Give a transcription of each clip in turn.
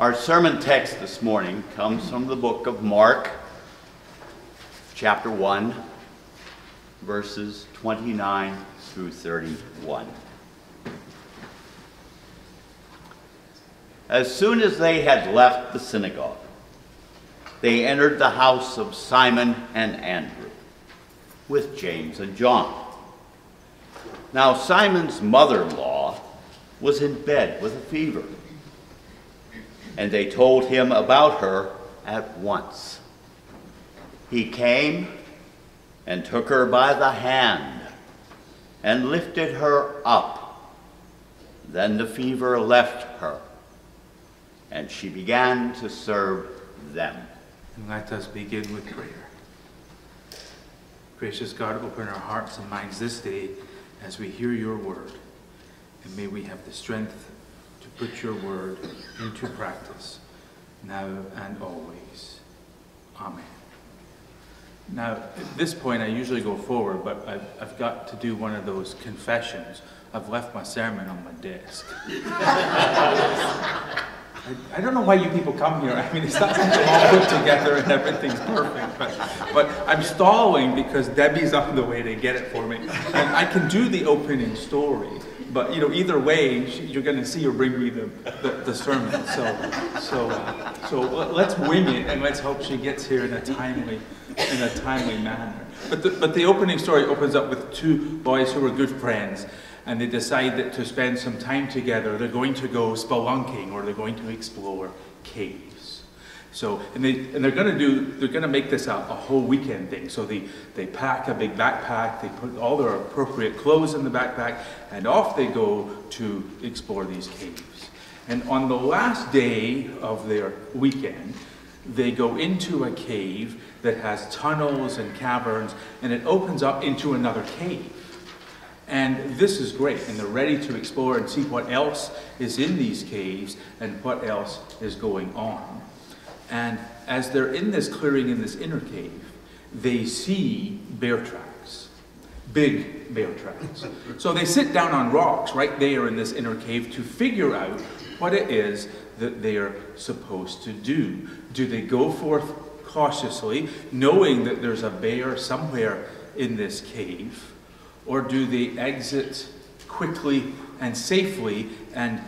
Our sermon text this morning comes from the book of Mark, chapter 1, verses 29 through 31. As soon as they had left the synagogue, they entered the house of Simon and Andrew with James and John. Now, Simon's mother in law was in bed with a fever, and they told him about her at once. He came and took her by the hand and lifted her up. Then the fever left her, and she began to serve them. And let us begin with prayer. Gracious God, open our hearts and minds this day as we hear your word. And may we have the strength put your word into practice now and always. Amen. Now, at this point, I usually go forward, but I've, I've got to do one of those confessions. I've left my sermon on my desk. I, I, don't know why you people come here. I mean, it's not all put together and everything's perfect, but, but I'm stalling because Debbie's on the way to get it for me. And I can do the opening story, but you know, either way, you're going to see her bring me the, the, the sermon. So, so, uh, so let's wing it and let's hope she gets here in a timely, in a timely manner. But the, but the opening story opens up with two boys who are good friends and they decide that to spend some time together, they're going to go spelunking or they're going to explore caves. So, and, they, and they're going to do, they're going to make this a, a whole weekend thing. So they, they pack a big backpack, they put all their appropriate clothes in the backpack, and off they go to explore these caves. And on the last day of their weekend, they go into a cave that has tunnels and caverns, and it opens up into another cave. And this is great, and they're ready to explore and see what else is in these caves and what else is going on. And as they're in this clearing in this inner cave, they see bear tracks, big bear tracks. so they sit down on rocks right there in this inner cave to figure out what it is that they're supposed to do. Do they go forth cautiously, knowing that there's a bear somewhere in this cave? Or do they exit quickly and safely and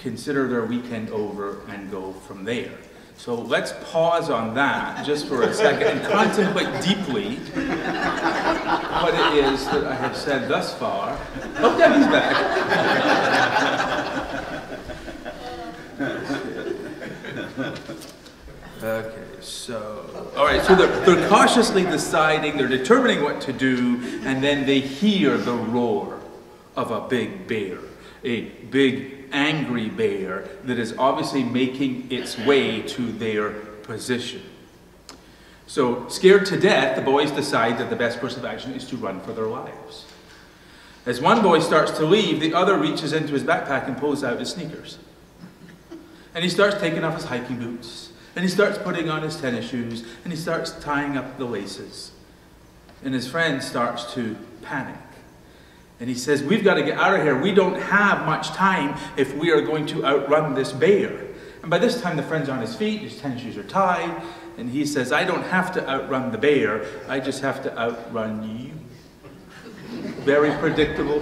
consider their weekend over and go from there? So let's pause on that just for a second and contemplate deeply what it is that I have said thus far. Oh, Debbie's back. So, all right, so they're, they're cautiously deciding, they're determining what to do, and then they hear the roar of a big bear, a big angry bear that is obviously making its way to their position. So, scared to death, the boys decide that the best course of action is to run for their lives. As one boy starts to leave, the other reaches into his backpack and pulls out his sneakers. And he starts taking off his hiking boots and he starts putting on his tennis shoes and he starts tying up the laces. And his friend starts to panic. And he says, We've got to get out of here. We don't have much time if we are going to outrun this bear. And by this time, the friend's on his feet, his tennis shoes are tied, and he says, I don't have to outrun the bear, I just have to outrun you. Very predictable.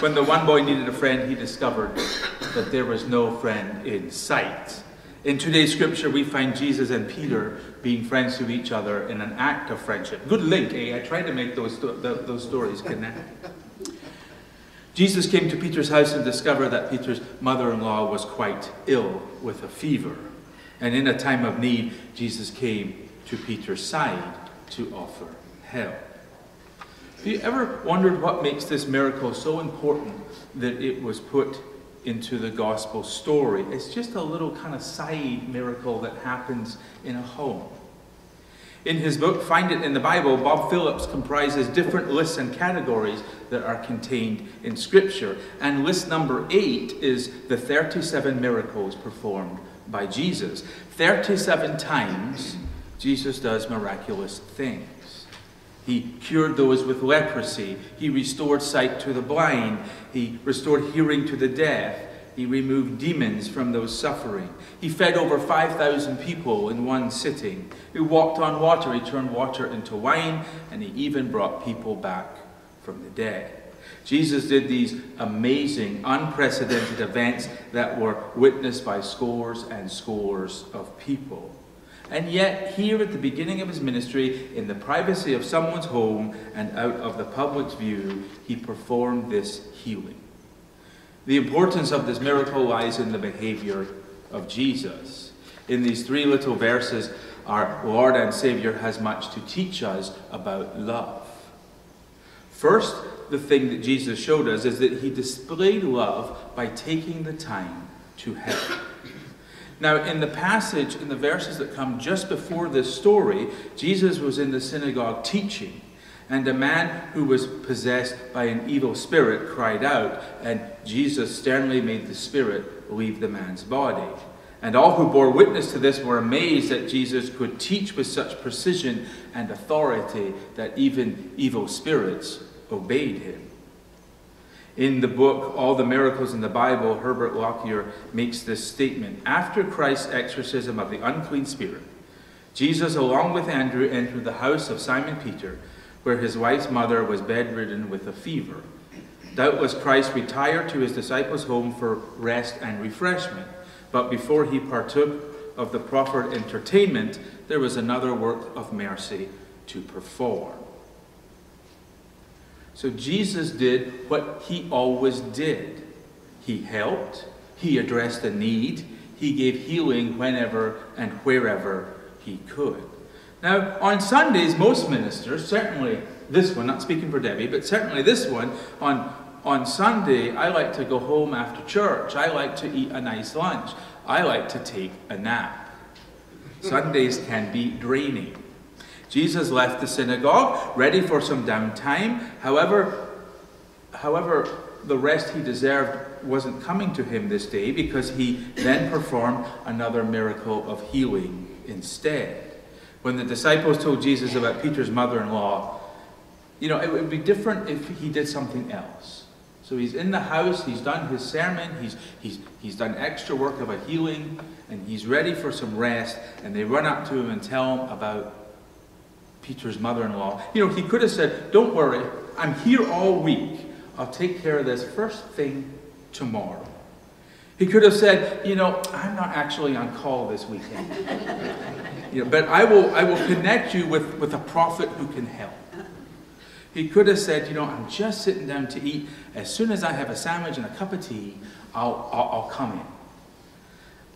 When the one boy needed a friend, he discovered that there was no friend in sight. In today's scripture, we find Jesus and Peter being friends to each other in an act of friendship. Good link, eh? I tried to make those, those stories connect. Jesus came to Peter's house and discovered that Peter's mother in law was quite ill with a fever. And in a time of need, Jesus came to Peter's side to offer help. Have you ever wondered what makes this miracle so important that it was put into the gospel story. It's just a little kind of side miracle that happens in a home. In his book, Find It in the Bible, Bob Phillips comprises different lists and categories that are contained in Scripture. And list number eight is the 37 miracles performed by Jesus. 37 times, Jesus does miraculous things. He cured those with leprosy. He restored sight to the blind. He restored hearing to the deaf. He removed demons from those suffering. He fed over 5,000 people in one sitting. He walked on water. He turned water into wine. And he even brought people back from the dead. Jesus did these amazing, unprecedented events that were witnessed by scores and scores of people. And yet, here at the beginning of his ministry, in the privacy of someone's home and out of the public's view, he performed this healing. The importance of this miracle lies in the behavior of Jesus. In these three little verses, our Lord and Savior has much to teach us about love. First, the thing that Jesus showed us is that he displayed love by taking the time to help. Now, in the passage, in the verses that come just before this story, Jesus was in the synagogue teaching, and a man who was possessed by an evil spirit cried out, and Jesus sternly made the spirit leave the man's body. And all who bore witness to this were amazed that Jesus could teach with such precision and authority that even evil spirits obeyed him. In the book, All the Miracles in the Bible, Herbert Lockyer makes this statement After Christ's exorcism of the unclean spirit, Jesus, along with Andrew, entered the house of Simon Peter, where his wife's mother was bedridden with a fever. Doubtless Christ retired to his disciples' home for rest and refreshment, but before he partook of the proffered entertainment, there was another work of mercy to perform. So Jesus did what he always did. He helped, he addressed a need, he gave healing whenever and wherever he could. Now, on Sundays, most ministers, certainly this one, not speaking for Debbie, but certainly this one, on, on Sunday, I like to go home after church. I like to eat a nice lunch. I like to take a nap. Sundays can be draining. Jesus left the synagogue, ready for some downtime. However, however, the rest he deserved wasn't coming to him this day because he then performed another miracle of healing instead. When the disciples told Jesus about Peter's mother in law, you know, it would be different if he did something else. So he's in the house, he's done his sermon, he's, he's, he's done extra work of a healing, and he's ready for some rest, and they run up to him and tell him about Peter's mother in law. You know, he could have said, Don't worry, I'm here all week. I'll take care of this first thing tomorrow. He could have said, You know, I'm not actually on call this weekend. you know, but I will, I will connect you with, with a prophet who can help. He could have said, You know, I'm just sitting down to eat. As soon as I have a sandwich and a cup of tea, I'll, I'll, I'll come in.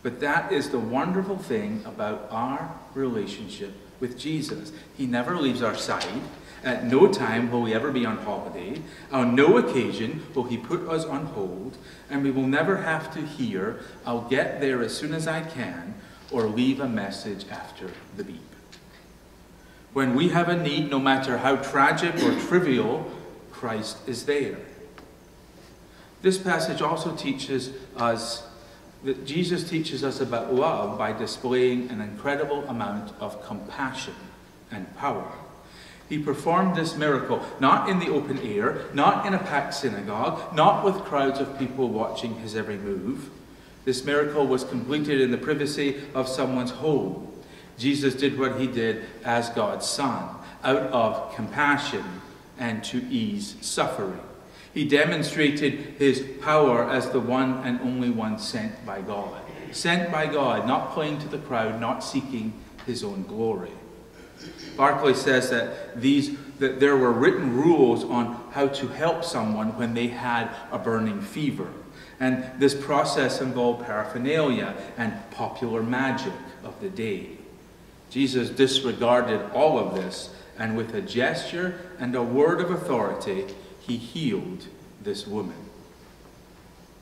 But that is the wonderful thing about our relationship with Jesus. He never leaves our side. At no time will we ever be on holiday. On no occasion will he put us on hold. And we will never have to hear, I'll get there as soon as I can, or leave a message after the beep. When we have a need, no matter how tragic or trivial, Christ is there. This passage also teaches us that Jesus teaches us about love by displaying an incredible amount of compassion and power. He performed this miracle not in the open air, not in a packed synagogue, not with crowds of people watching his every move. This miracle was completed in the privacy of someone's home. Jesus did what he did as God's Son, out of compassion and to ease suffering. He demonstrated his power as the one and only one sent by God. Sent by God, not playing to the crowd, not seeking his own glory. Barclay says that these that there were written rules on how to help someone when they had a burning fever. And this process involved paraphernalia and popular magic of the day. Jesus disregarded all of this, and with a gesture and a word of authority, he healed this woman.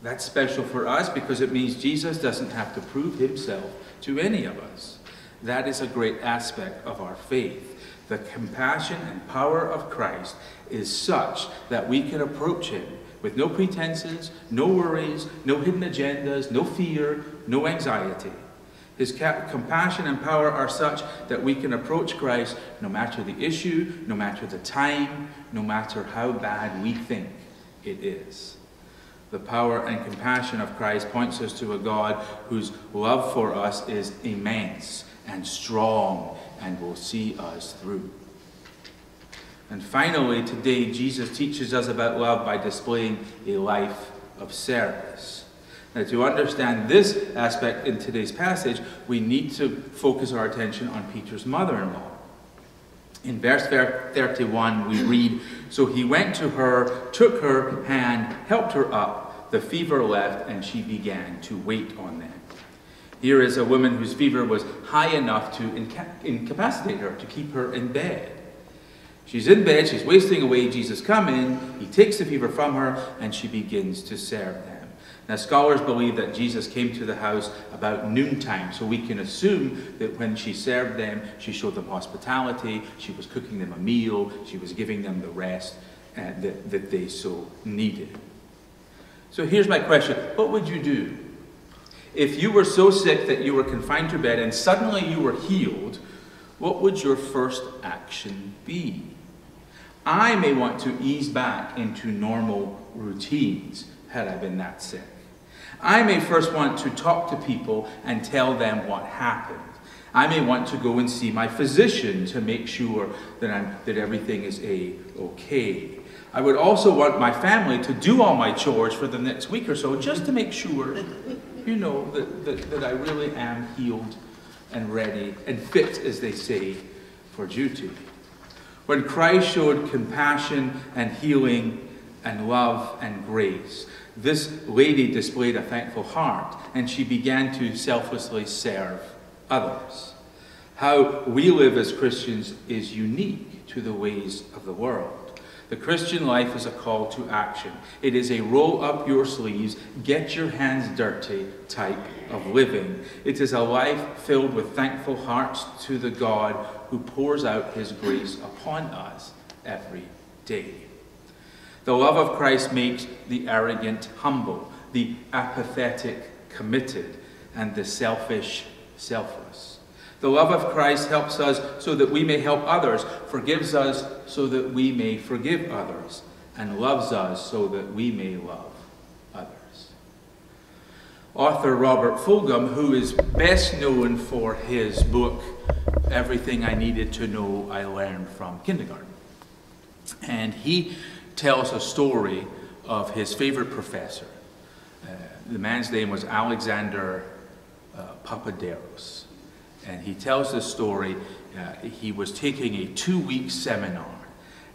That's special for us because it means Jesus doesn't have to prove himself to any of us. That is a great aspect of our faith. The compassion and power of Christ is such that we can approach him with no pretenses, no worries, no hidden agendas, no fear, no anxiety. His compassion and power are such that we can approach Christ no matter the issue, no matter the time, no matter how bad we think it is. The power and compassion of Christ points us to a God whose love for us is immense and strong and will see us through. And finally, today, Jesus teaches us about love by displaying a life of service. Now, to understand this aspect in today's passage, we need to focus our attention on Peter's mother in law. In verse 31, we read So he went to her, took her hand, helped her up. The fever left, and she began to wait on them. Here is a woman whose fever was high enough to inca- incapacitate her, to keep her in bed. She's in bed, she's wasting away. Jesus come in, he takes the fever from her, and she begins to serve them. Now, scholars believe that Jesus came to the house about noontime, so we can assume that when she served them, she showed them hospitality, she was cooking them a meal, she was giving them the rest uh, that, that they so needed. So here's my question What would you do if you were so sick that you were confined to bed and suddenly you were healed? What would your first action be? I may want to ease back into normal routines had I been that sick. I may first want to talk to people and tell them what happened. I may want to go and see my physician to make sure that, I'm, that everything is a okay. I would also want my family to do all my chores for the next week or so just to make sure, you know, that, that, that I really am healed and ready and fit, as they say, for duty. When Christ showed compassion and healing and love and grace, this lady displayed a thankful heart and she began to selflessly serve others. How we live as Christians is unique to the ways of the world. The Christian life is a call to action. It is a roll up your sleeves, get your hands dirty type of living. It is a life filled with thankful hearts to the God who pours out his grace upon us every day. The love of Christ makes the arrogant humble, the apathetic committed, and the selfish selfless. The love of Christ helps us so that we may help others, forgives us so that we may forgive others, and loves us so that we may love others. Author Robert Fulghum, who is best known for his book, Everything I Needed to Know I Learned from Kindergarten. And he tells a story of his favorite professor. Uh, the man's name was Alexander uh, Papaderos. And he tells this story. Uh, he was taking a two week seminar,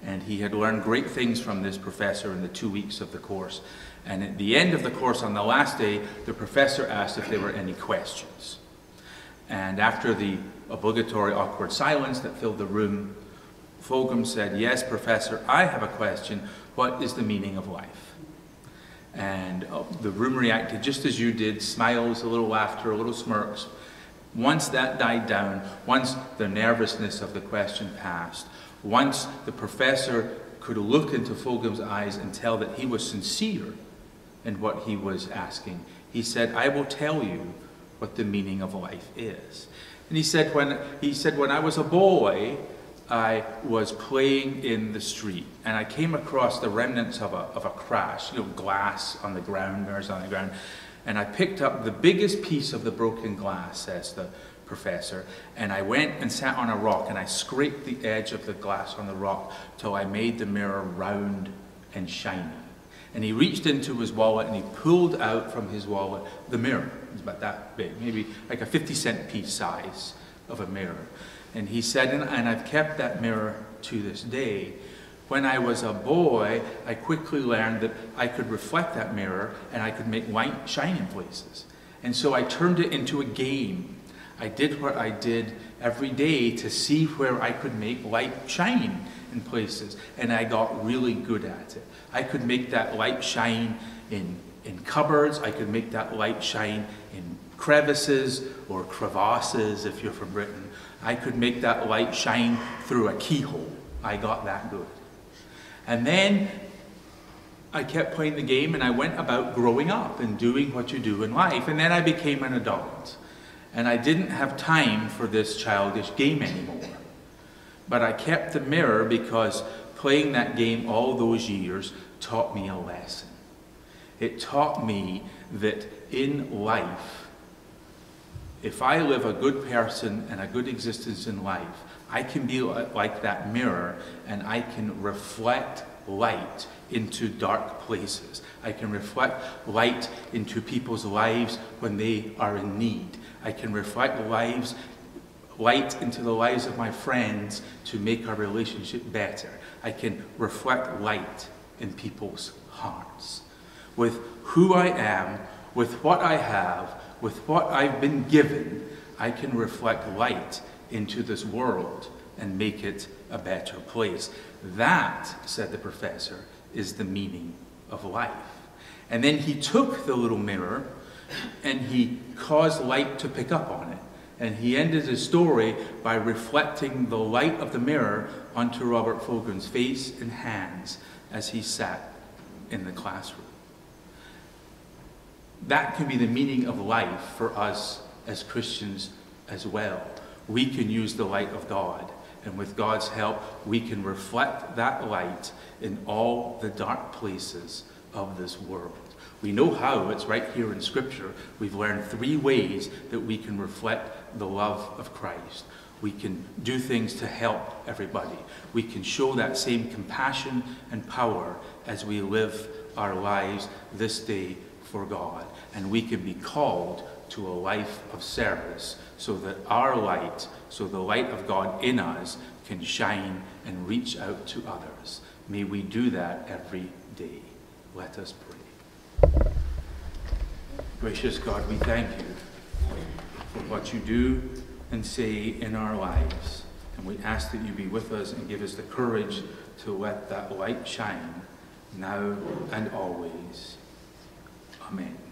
and he had learned great things from this professor in the two weeks of the course. And at the end of the course, on the last day, the professor asked if there were any questions. And after the obligatory awkward silence that filled the room, Fulghum said, Yes, Professor, I have a question. What is the meaning of life? And uh, the room reacted just as you did smiles, a little laughter, a little smirks. Once that died down, once the nervousness of the question passed, once the professor could look into Fulghum's eyes and tell that he was sincere in what he was asking, he said, I will tell you what the meaning of life is. And he said, when, he said, when I was a boy, I was playing in the street and I came across the remnants of a, of a crash, you know, glass on the ground, mirrors on the ground. And I picked up the biggest piece of the broken glass, says the professor, and I went and sat on a rock and I scraped the edge of the glass on the rock till I made the mirror round and shiny. And he reached into his wallet and he pulled out from his wallet the mirror. It's about that big, maybe like a 50 cent piece size of a mirror. And he said, and I've kept that mirror to this day. When I was a boy, I quickly learned that I could reflect that mirror and I could make light shine in places. And so I turned it into a game. I did what I did every day to see where I could make light shine in places. And I got really good at it. I could make that light shine in, in cupboards. I could make that light shine in crevices or crevasses if you're from Britain. I could make that light shine through a keyhole. I got that good. And then I kept playing the game and I went about growing up and doing what you do in life. And then I became an adult. And I didn't have time for this childish game anymore. But I kept the mirror because playing that game all those years taught me a lesson. It taught me that in life, if I live a good person and a good existence in life, I can be like that mirror and I can reflect light into dark places. I can reflect light into people's lives when they are in need. I can reflect lives, light into the lives of my friends to make our relationship better. I can reflect light in people's hearts. With who I am, with what I have, with what I've been given, I can reflect light into this world and make it a better place. That, said the professor, is the meaning of life. And then he took the little mirror and he caused light to pick up on it. And he ended his story by reflecting the light of the mirror onto Robert Fulghum's face and hands as he sat in the classroom. That can be the meaning of life for us as Christians as well. We can use the light of God, and with God's help, we can reflect that light in all the dark places of this world. We know how, it's right here in Scripture. We've learned three ways that we can reflect the love of Christ. We can do things to help everybody. We can show that same compassion and power as we live our lives this day for God. And we can be called to a life of service so that our light, so the light of God in us, can shine and reach out to others. May we do that every day. Let us pray. Gracious God, we thank you for what you do and say in our lives. And we ask that you be with us and give us the courage to let that light shine now and always. Amen.